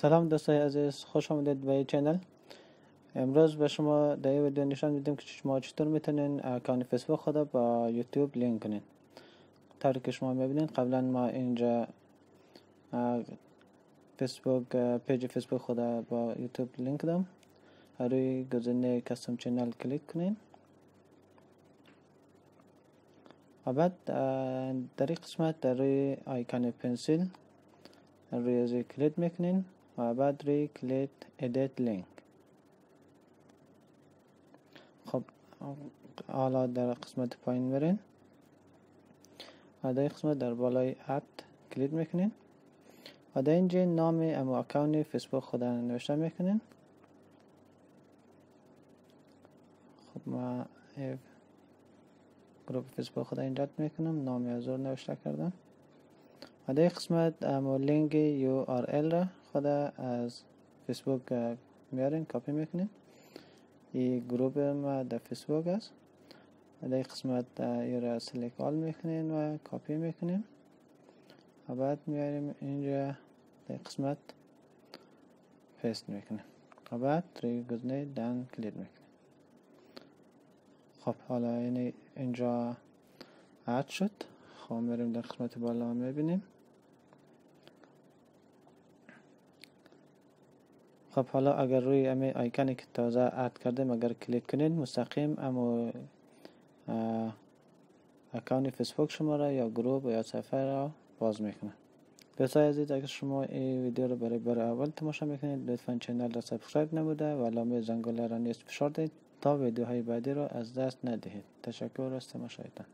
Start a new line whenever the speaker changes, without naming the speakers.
سلام دوستای عزیز خوش آمدید به channel. امروز به شما در این ویدیو نشان میدیم که شما چطور می‌تونین اکانت فیسبوک خود با یوتیوب لینک کنین. طوری که شما می‌بینین قبلا ما اینجا فیسبوک page فیسبوک خود با یوتیوب لینک کردم روی گزینه custom channel کلیک کنین. و بعد در این قسمت در روی آیکان pencil روی از کلیک می‌کنین. و بعد کلیک edit link خب حالا در قسمت پایین برین و در قسمت در بالای add کلیک می‌کنین و در اینجا نام امو اکاونت فیسبوک خود نوشته می‌کنین خب ما گروپ فیسبوک خود اینجا می‌کنم نام از نوشته کردم و در قسمت امو لینک URL را خود از فیسبوک میارین کپی می‌کنین. این گروپ ما در فیسبوک است. در قسمت این را select all می‌کنین و کپی می‌کنیم و بعد میاریم اینجا در قسمت paste می‌کنیم و بعد روی گزینه done کلیک می‌کنیم خب حالا اینجا add شد. خب میریم در قسمت بالا می‌بینیم. خب حالا اگر روی امی آیکانی که تازه add کردیم اگر کلیک کنید مستقیم امو اکاونت فیسبوک شما را یا گروه یا صفحه را باز می‌کنه. دوستای عزیز اگر شما این ویدیو رو برای بار اول تماشا می‌کنید لطفا channel را subscribe نموده و علامه زنگوله را نیز فشار تا ویدیوهای بعدی را از دست ندهید. تشکر از تماشایتان.